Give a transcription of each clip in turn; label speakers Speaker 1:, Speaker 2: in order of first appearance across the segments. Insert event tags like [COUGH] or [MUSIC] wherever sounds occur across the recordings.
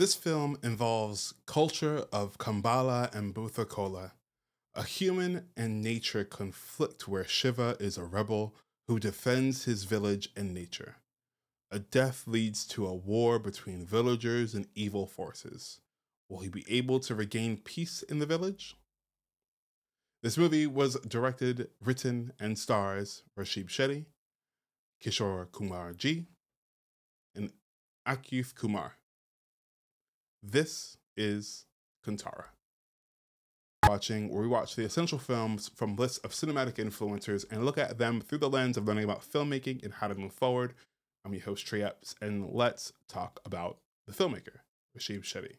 Speaker 1: This film involves culture of Kambala and Buthakola. A human and nature conflict where Shiva is a rebel who defends his village and nature. A death leads to a war between villagers and evil forces. Will he be able to regain peace in the village? This movie was directed, written, and stars Rashib Shetty, Kishore Kumar G, and Achyuth Kumar. This is Kantara. Watching where we watch the essential films from lists of cinematic influencers and look at them through the lens of learning about filmmaking and how to move forward. I'm your host Trey Epps, and let's talk about the filmmaker, Rashib Shetty.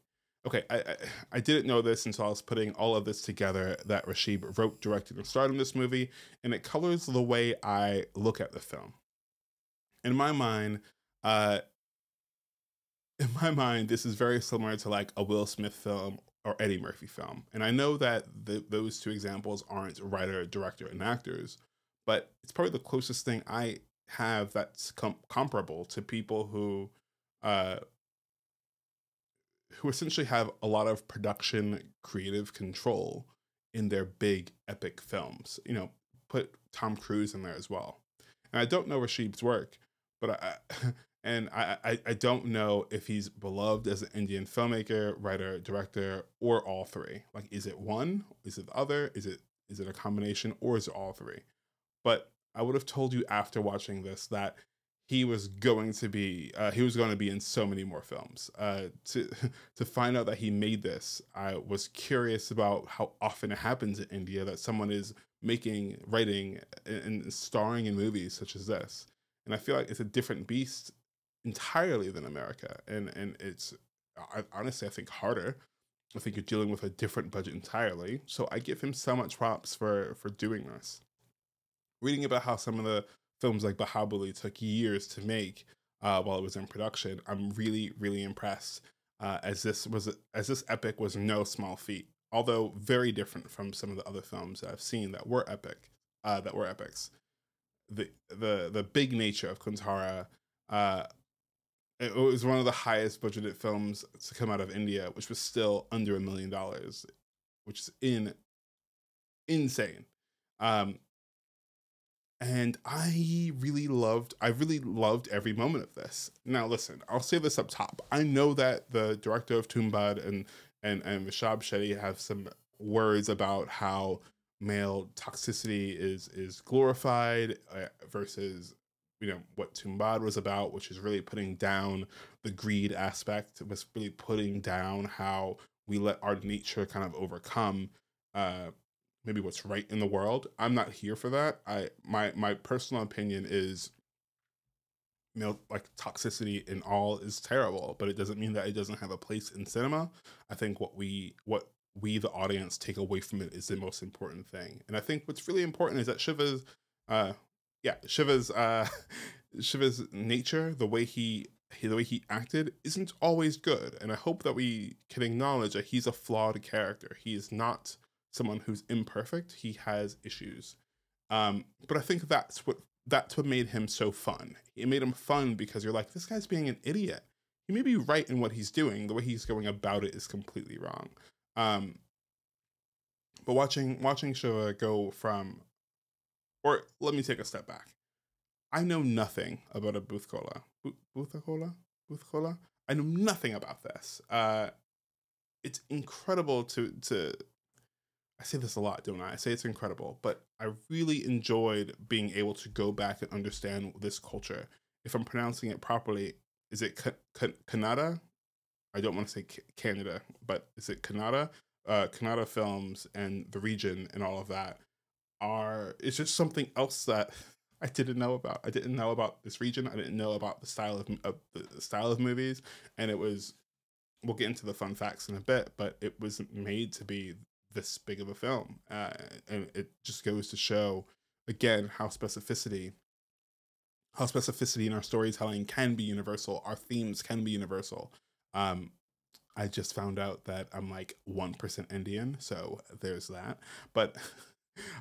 Speaker 1: Okay, I, I, I didn't know this until I was putting all of this together that Rashib wrote, directed, and starred in this movie, and it colors the way I look at the film. In my mind, uh, in my mind, this is very similar to like a Will Smith film or Eddie Murphy film, and I know that the, those two examples aren't writer, director, and actors, but it's probably the closest thing I have that's com- comparable to people who uh, who essentially have a lot of production creative control in their big epic films. You know, put Tom Cruise in there as well. And I don't know Rashib's work, but I [LAUGHS] and I, I, I don't know if he's beloved as an Indian filmmaker, writer, director, or all three. Like, is it one? Is it the other? Is it is it a combination, or is it all three? But I would have told you after watching this that he was going to be uh, he was going to be in so many more films. Uh, to [LAUGHS] to find out that he made this, I was curious about how often it happens in India that someone is making, writing, and starring in movies such as this. And I feel like it's a different beast entirely than America, and and it's I, honestly I think harder. I think you're dealing with a different budget entirely. So I give him so much props for for doing this. Reading about how some of the films like Bahubali took years to make uh, while it was in production. I'm really, really impressed. Uh, as this was as this epic was no small feat, although very different from some of the other films I've seen that were epic, uh, that were epics. The the the big nature of Kantara, uh, it was one of the highest budgeted films to come out of India, which was still under a million dollars, which is in insane. Um, and I really loved I really loved every moment of this. Now listen, I'll say this up top. I know that the director of Tumbad and and and Rashab Shetty have some words about how male toxicity is is glorified uh, versus you know what Tumbad was about, which is really putting down the greed aspect. It was really putting down how we let our nature kind of overcome uh, maybe what's right in the world. I'm not here for that. I my my personal opinion is you know like toxicity in all is terrible, but it doesn't mean that it doesn't have a place in cinema. I think what we what we the audience take away from it is the most important thing. And I think what's really important is that Shiva's uh yeah, Shiva's uh [LAUGHS] Shiva's nature, the way he he the way he acted isn't always good. And I hope that we can acknowledge that he's a flawed character. He is not someone who's imperfect. He has issues. Um, but I think that's what that's what made him so fun. It made him fun because you're like, this guy's being an idiot. He may be right in what he's doing. The way he's going about it is completely wrong. Um, but watching watching Shiva go from, or let me take a step back. I know nothing about a Boothkola. Boothkola? Boothkola? I know nothing about this. Uh, it's incredible to to I say this a lot, don't I? I say it's incredible, but I really enjoyed being able to go back and understand this culture. If I'm pronouncing it properly, is it Kannada? I don't want to say Canada, but is it Kannada? Uh, Kannada films and the region and all of that are it's just something else that I didn't know about. I didn't know about this region. I didn't know about the style of, of the style of movies, and it was. We'll get into the fun facts in a bit, but it was made to be this big of a film. Uh, and it just goes to show, again, how specificity, how specificity in our storytelling can be universal. Our themes can be universal. Um, I just found out that I'm like 1% Indian, so there's that. But [LAUGHS]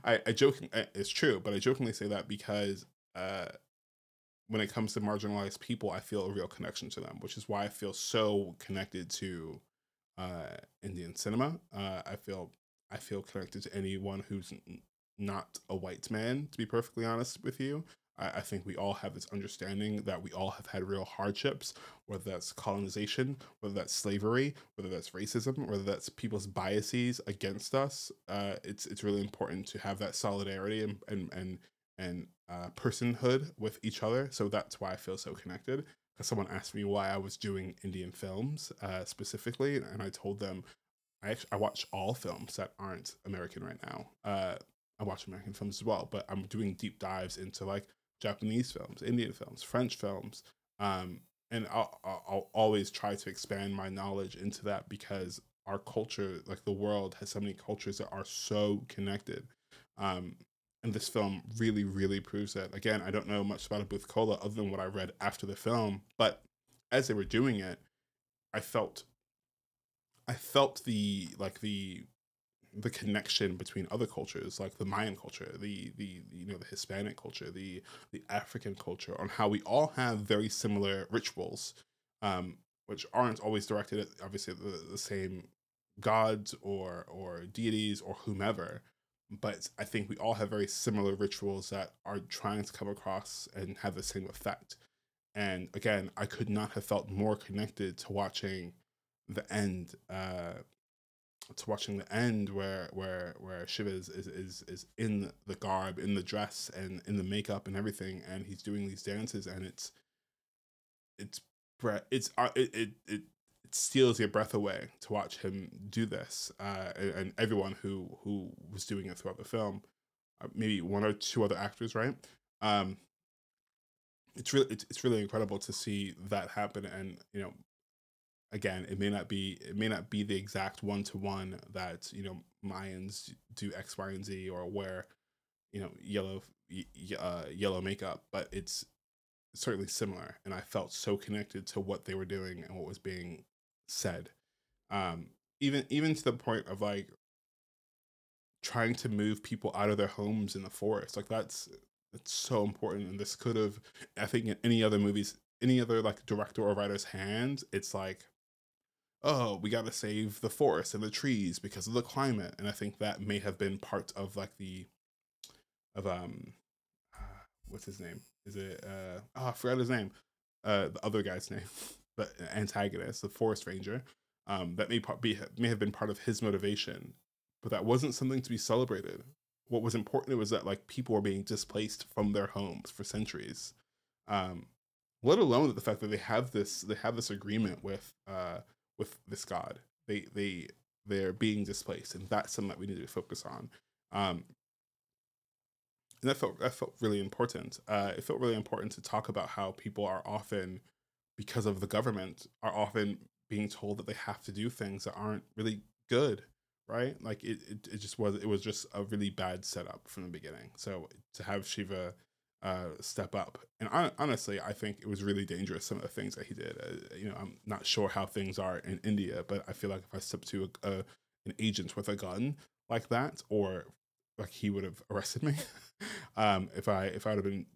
Speaker 1: I, I joke, uh, it's true, but I jokingly say that because uh, when it comes to marginalized people, I feel a real connection to them, which is why I feel so connected to uh, Indian cinema. Uh, I feel I feel connected to anyone who's n- not a white man. To be perfectly honest with you, I, I think we all have this understanding that we all have had real hardships, whether that's colonization, whether that's slavery, whether that's racism, whether that's people's biases against us. Uh, it's it's really important to have that solidarity and and and and uh, personhood with each other. So that's why I feel so connected. Because someone asked me why I was doing Indian films uh, specifically, and I told them I actually, I watch all films that aren't American right now. Uh, I watch American films as well, but I'm doing deep dives into like Japanese films, Indian films, French films, um, and I'll, I'll always try to expand my knowledge into that because our culture, like the world, has so many cultures that are so connected. Um, and this film really, really proves that. Again, I don't know much about Booth Cola other than what I read after the film, but as they were doing it, I felt, I felt the like the the connection between other cultures, like the Mayan culture, the the you know the Hispanic culture, the the African culture, on how we all have very similar rituals, um, which aren't always directed at obviously the, the same gods or or deities or whomever, but I think we all have very similar rituals that are trying to come across and have the same effect. And again, I could not have felt more connected to watching the end, uh, to watching the end where where where Shiva is, is is is in the garb, in the dress, and in the makeup and everything, and he's doing these dances, and it's it's it's uh, it it, it steals your breath away to watch him do this, uh, and, and, everyone who who was doing it throughout the film, uh, maybe one or two other actors, right? Um, it's really it's, it's really incredible to see that happen, and you know, again, it may not be it may not be the exact one to one that you know Mayans do X, Y, and Z, or wear you know yellow uh, yellow makeup, but it's certainly similar. And i felt so connected to what they were doing and what was being said. Um even even to the point of like trying to move people out of their homes in the forest. Like that's that's so important. And this could have i think in any other movies any other like director or writer's hands it's like oh we got to save the forest and the trees because of the climate. And i think that may have been part of like the of um [SIGHS] what's his name? Is it uh oh i forgot his name. Uh the other guy's [LAUGHS] name the antagonist, the forest ranger, um, that may be may have been part of his motivation, but that wasn't something to be celebrated. What was important was that like people were being displaced from their homes for centuries, um, let alone the fact that they have this they have this agreement with uh, with this god. They they they're being displaced, and that's something that we need to focus on. Um, and that felt that felt really important. Uh, it felt really important to talk about how people are often because of the government are often being told that they have to do things that aren't really good right like it, it, it just was it was just a really bad setup from the beginning so to have shiva uh, step up and honestly i think it was really dangerous some of the things that he did uh, you know i'm not sure how things are in india but i feel like if i stepped to a, a, an agent with a gun like that or like he would have [LAUGHS] arrested me um if i if i would have been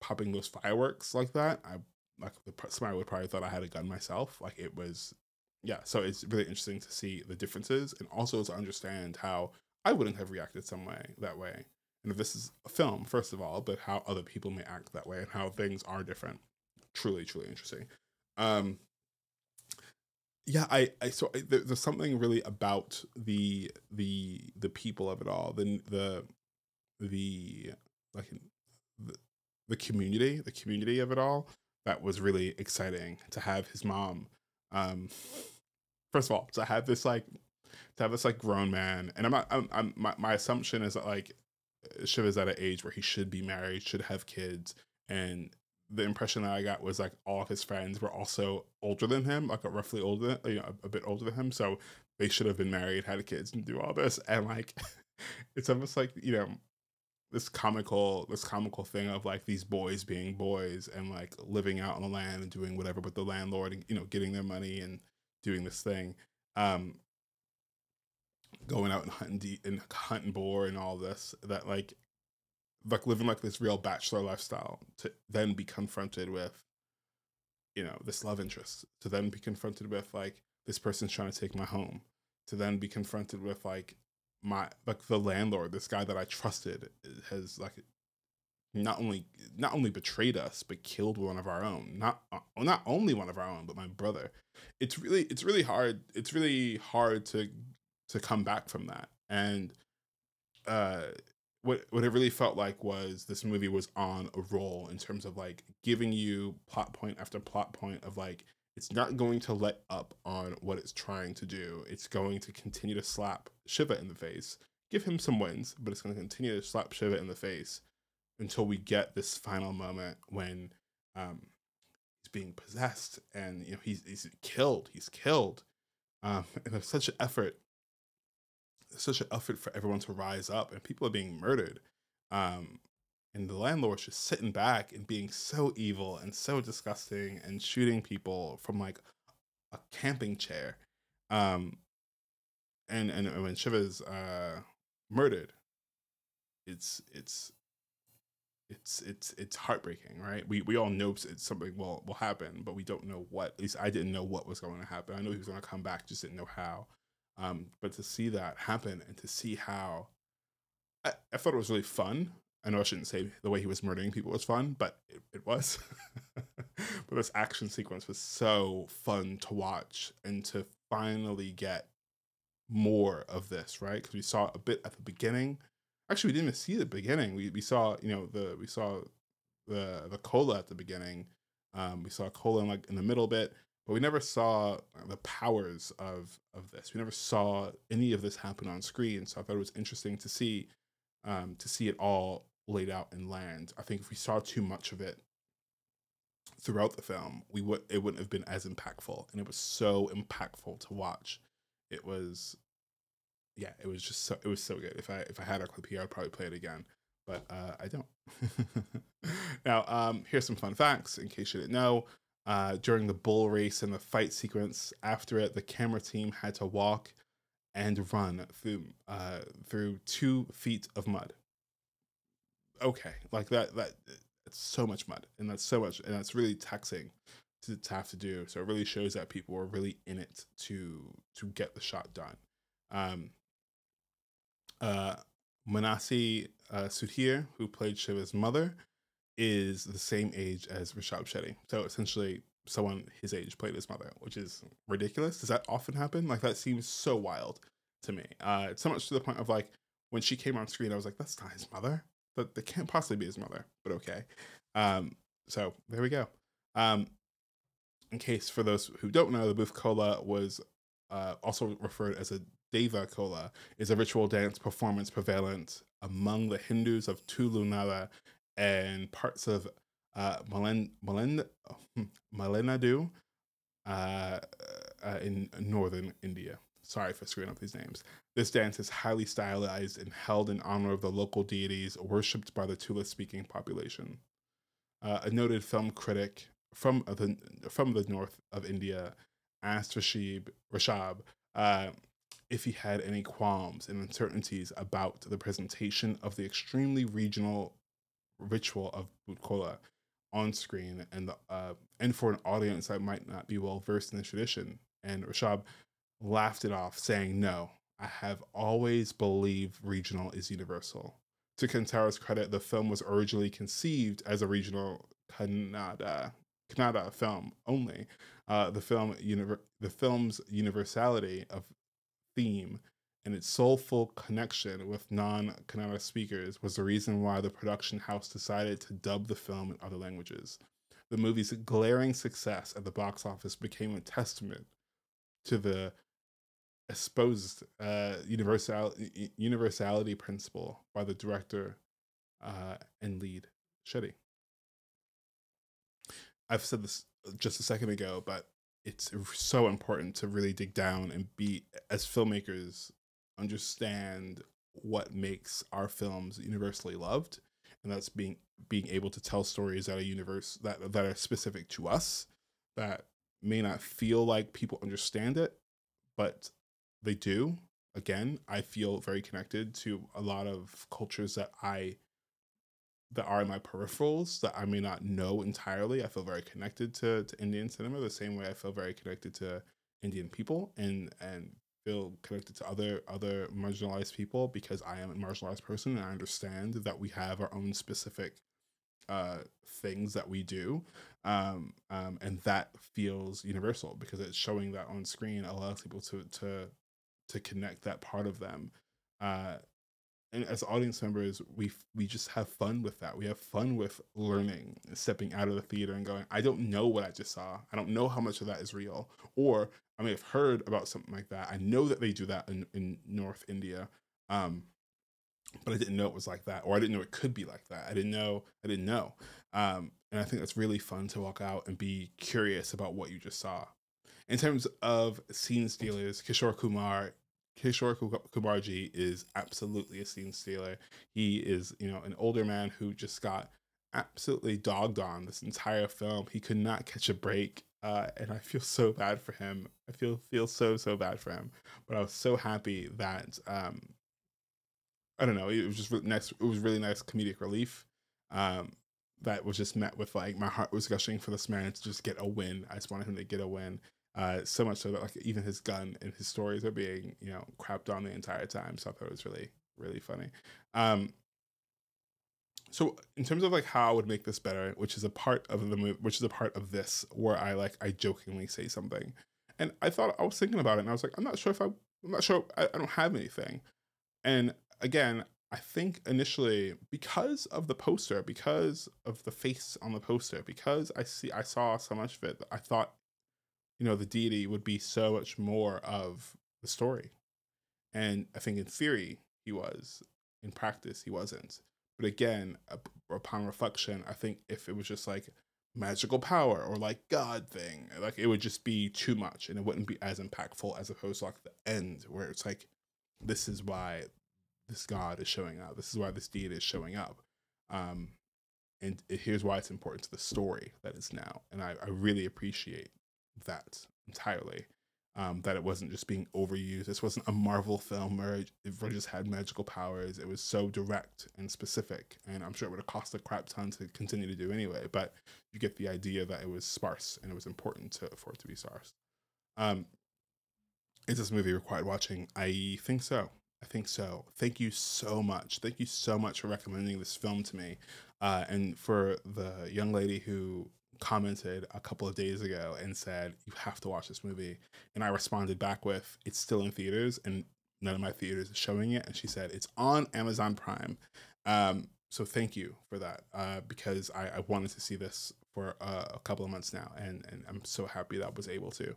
Speaker 1: popping those fireworks like that i like somebody would probably thought I had a gun myself. Like it was, yeah. So it's really interesting to see the differences and also to understand how I wouldn't have reacted some way that way. And if this is a film, first of all, but how other people may act that way and how things are different. Truly, truly interesting. Um, yeah, I, I so I, there, there's something really about the the the people of it all, the the the like the, the community, the community of it all that was really exciting to have his mom. Um, first of all, to have this like to have this like grown man, and I'm not. I'm, I'm my my assumption is that like Shiv is at an age where he should be married, should have kids, and the impression that I got was like all of his friends were also older than him, like roughly older, you know, a, a bit older than him. So they should have been married, had kids, and do all this. And like, [LAUGHS] it's almost like you know, this comical this comical thing of like these boys being boys and like living out on the land and doing whatever with the landlord and you know getting their money and doing this thing um going out and hunting de- and hunting boar and all this that like like living like this real bachelor lifestyle to then be confronted with you know this love interest to then be confronted with like this person's trying to take my home to then be confronted with like my like the landlord this guy that i trusted has like not only not only betrayed us but killed one of our own not uh, not only one of our own but my brother. It's really it's really hard it's really hard to to come back from that and uh what what it really felt like was this movie was on a roll in terms of like giving you plot point after plot point of like it's not going to let up on what it's trying to do it's going to continue to slap shiva in the face give him some wins but it's going to continue to slap shiva in the face until we get this final moment when um, he's being possessed and you know he's he's killed. He's killed, um, [LAUGHS] and such an effort, such an effort for everyone to rise up, and people are being murdered. Um, and the landlord's just sitting back and being so evil and so disgusting and shooting people from like a camping chair. Um, and and when Shiva's uh, murdered, it's it's it's it's it's heartbreaking, right? We we all know it's something will will happen, but we don't know what. At least I didn't know what was going to happen. I know he was going to come back, just didn't know how. Um, but to see that happen and to see how, I, I thought it was really fun. I know I shouldn't say the way he was murdering people was fun, but it, it was. [LAUGHS] but this action sequence was so fun to watch and to finally get more of this, right? Because we saw a bit at the beginning actually we didn't even see the beginning. We we saw you know the we saw the the cola at the beginning. Um, we saw cola in like in the middle bit, but we never saw the powers of of this. We never saw any of this happen on screen. So I thought it was interesting to see um, to see it all laid out in land. I think if we saw too much of it throughout the film, we would it wouldn't have been as impactful. And it was so impactful to watch. It was yeah, it was just so it was so good. If I if I had a clip here, I'd probably play it again, but uh, I don't. [LAUGHS] now, um, here's some fun facts in case you didn't know. Uh, during the bull race and the fight sequence after it, the camera team had to walk and run through uh, through two feet of mud. Okay, like that that it's so much mud, and that's so much, and that's really taxing to, to have to do. So it really shows that people were really in it to to get the shot done. Um, uh, Manasi uh, Sudhir, who played Shiva's mother, is the same age as Rishabh Shetty. So essentially, someone his age played his mother, which is ridiculous. Does that often happen? Like that seems so wild to me. Uh, so much to the point of like when she came on screen, I was like, that's not his mother. But that can't possibly be his mother. But okay. Um, so there we go. Um, in case for those who don't know, the Booth Cola was uh, also referred as a Deva Kola is a ritual dance performance prevalent among the Hindus of Tulunala and parts of uh, Malen, Malen, Malenadu uh, uh, in northern India. Sorry for screwing up these names. This dance is highly stylized and held in honor of the local deities worshipped by the Tula speaking population. Uh, a noted film critic from the, from the north of India asked Rashib, Rashab uh, if he had any qualms and uncertainties about the presentation of the extremely regional ritual of Butkola on screen and the, uh, and for an audience that might not be well versed in the tradition. And Rashab laughed it off, saying, "No, I have always believed regional is universal." To Kantara's credit, the film was originally conceived as a regional Kannada Kannada film only. Uh, the film univer- the film's universality of theme and its soulful connection with non Kannada speakers was the reason why the production house decided to dub the film in other languages. The movie's glaring success at the box office became a testament to the espoused uh, universal, universality principle by the director uh, and lead, Shetty. I've said this just a second ago, but it's so important to really dig down and be as filmmakers understand what makes our films universally loved and that's being being able to tell stories that are universe that that are specific to us that may not feel like people understand it but they do again i feel very connected to a lot of cultures that i that are in my peripherals that I may not know entirely. I feel very connected to, to Indian cinema the same way I feel very connected to Indian people and and feel connected to other other marginalized people because I am a marginalized person and I understand that we have our own specific uh, things that we do, um, um, and that feels universal because it's showing that on screen allows people to to to connect that part of them. Uh, and as audience members, we we just have fun with that. We have fun with learning, stepping out of the theater and going, I don't know what I just saw. I don't know how much of that is real. Or I may have heard about something like that. I know that they do that in, in North India. Um, but I didn't know it was like that, or I didn't know it could be like that. I didn't know, I didn't know. Um, and I think that's really fun to walk out and be curious about what you just saw. In terms of scene stealers, Kishore Kumar Kishore Kumarji is absolutely a scene stealer. He is, you know, an older man who just got absolutely dogged on this entire film. He could not catch a break, uh, and I feel so bad for him. I feel feel so so bad for him. But I was so happy that um, I don't know. It was just really nice. It was really nice comedic relief. Um, that was just met with like my heart was gushing for this man to just get a win. I just wanted him to get a win. Uh, so much so that like even his gun and his stories are being you know crapped on the entire time. So I thought it was really really funny. Um, so in terms of like how I would make this better, which is a part of the movie, which is a part of this where I like I jokingly say something, and I thought I was thinking about it, and I was like, I'm not sure if I, I'm not sure I, I don't have anything, and again, I think initially because of the poster, because of the face on the poster, because I see I saw so much of it, I thought you know, the deity would be so much more of the story. And I think in theory, he was. In practice, he wasn't. But again, upon reflection, I think if it was just like magical power or like God thing, like it would just be too much and it wouldn't be as impactful as opposed to like the end where it's like, this is why this God is showing up. This is why this deity is showing up. Um, and here's why it's important to the story that is now. And I, I really appreciate that entirely. Um, that it wasn't just being overused. This wasn't a Marvel film where it just had magical powers. It was so direct and specific, and I'm sure it would have cost a crap ton to continue to do anyway. But you get the idea that it was sparse and it was important to, for it to be sparse. Um, is this movie required watching? I think so. I think so. Thank you so much. Thank you so much for recommending this film to me, uh, and for the young lady who commented a couple of days ago and said, You have to watch this movie. And I responded back with, It's still in theaters and none of my theaters is showing it. And she said, It's on Amazon Prime. Um, so thank you for that uh, because I, I, wanted to see this for uh, a couple of months now. And, and I'm so happy that I was able to.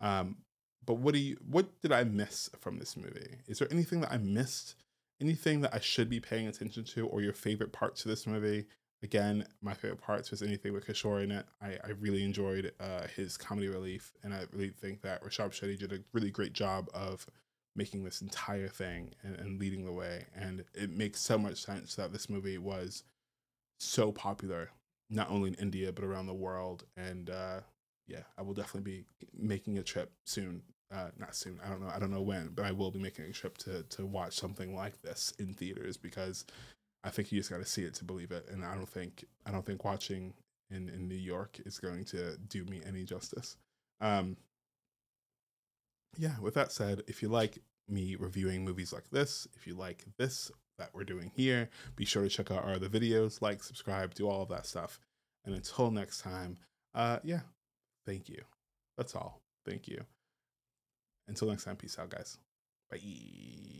Speaker 1: Um, but what do you, what did I miss from this movie? Is there anything that I missed? Anything that I should be paying attention to, or your favorite parts of this movie? Again, my favorite parts was anything with Kishore in it. I, I really enjoyed uh, his comedy relief, and I really think that Rishabh Shetty did a really great job of making this entire thing and, and leading the way. And it makes so much sense that this movie was so popular, not only in India but around the world. And uh, yeah, I will definitely be making a trip soon. Uh, not soon. I don't know. I don't know when, but I will be making a trip to to watch something like this in theaters because I think you just got to see it to believe it, and I don't think I don't think watching in in New York is going to do me any justice. Um, yeah. With that said, if you like me reviewing movies like this, if you like this that we're doing here, be sure to check out our other videos, like, subscribe, do all of that stuff. And until next time, uh, yeah, thank you. That's all. Thank you. Until next time, peace out, guys. Bye.